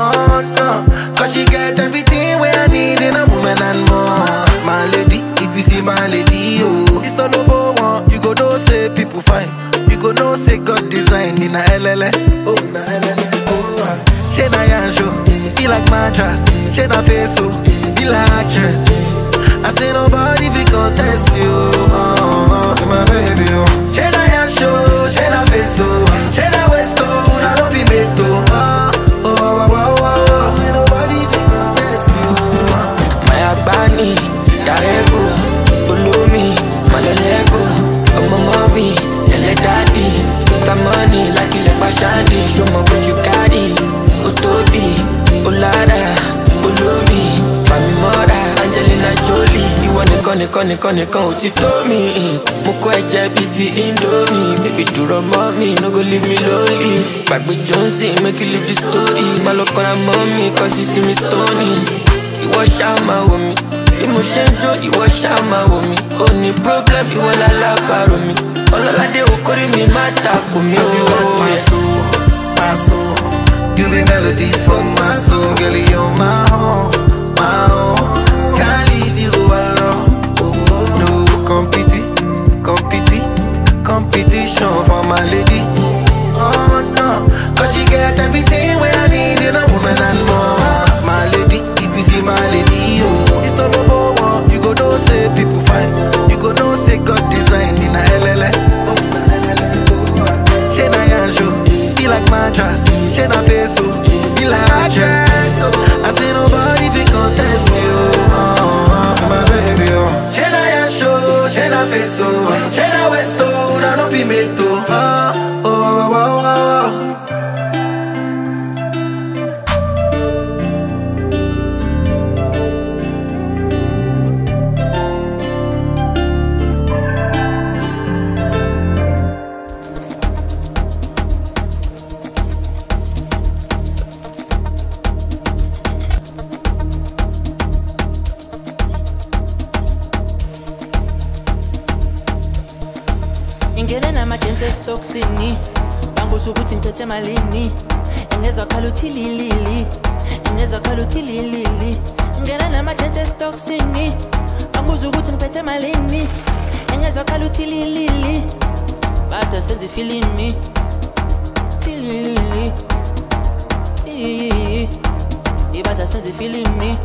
oh no. Cause she get everything where I need in a woman and more. My lady, if you see my lady, oh It's not number one, you go know say people fine. You go no say God design in a LLA, oh na LLA, oh ah. She na yancho, he like mattress. She na peso, he oh, like actress. I say nobody be contest you, oh, oh, oh. My baby, oh. Nìkan nìkan nìkan ò ti tó mi. Mo kọ́ ẹ̀jẹ̀ bíi ti Indomie, bébí dúró mọ́ mi, no go leave me lonely. Gbàgbé Johnson, make you leave the story, má lọ kọ́ra mọ́ mi, kọ́ sí sí mi stony ìwọ ṣáà máa wò mí bí mo ṣe ń jó ìwọ ṣáà máa wò mí ó ní problem ìwọ lálábàárò mi ọlọ́ládé okòrí mi má takò mí ó. soul, my soul. You be melody for my soul, jeito. Ah. Ingene namajensi esitoksini banguza ukuthi ngiphethe malini. Engezwakhala uthi lilili. Engezwakhala uthi lilili. Ingene namajensi esitoksini banguza ukuthi ngiphethe malini. Engezwakhala uthi lilili. Bada senza ifilimi. Tililili ibada senza ifilimi.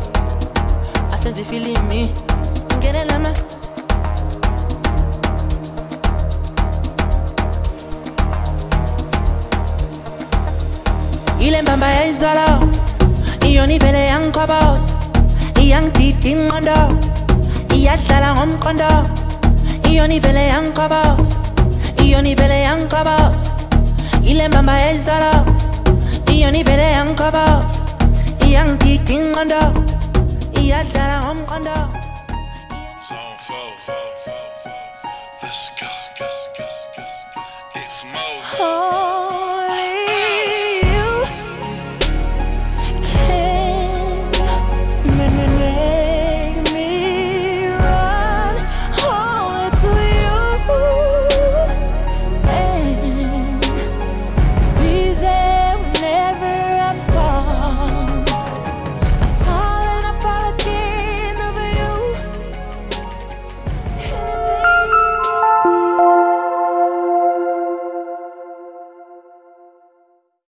Asenza ifilimi. boys all out Ioni vele yang kobos Iyang kondo vele yang vele yang Ile mamba all out vele yang kondo Let's go It's Moses